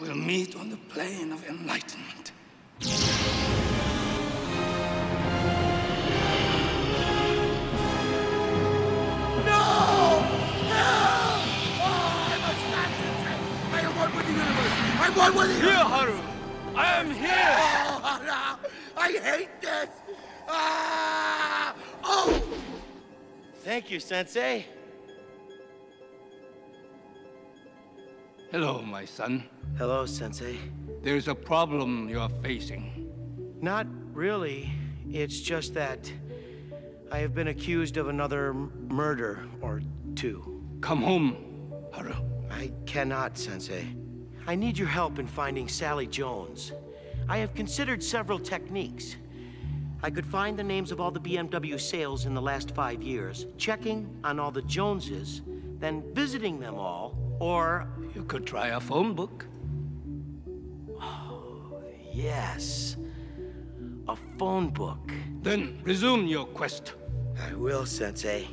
will meet on the plane of enlightenment. No! Help! Oh, I must concentrate! I am one with the universe! I'm one with the universe! Here, Haru! I am here! Oh, no. I hate this! Ah! Oh! Thank you, Sensei. Hello, my son. Hello, Sensei. There's a problem you're facing. Not really. It's just that I have been accused of another m- murder or two. Come home, Haru. I cannot, Sensei. I need your help in finding Sally Jones. I have considered several techniques. I could find the names of all the BMW sales in the last five years, checking on all the Joneses, then visiting them all, or You could try a phone book. Oh, yes, a phone book. Then resume your quest. I will, Sensei.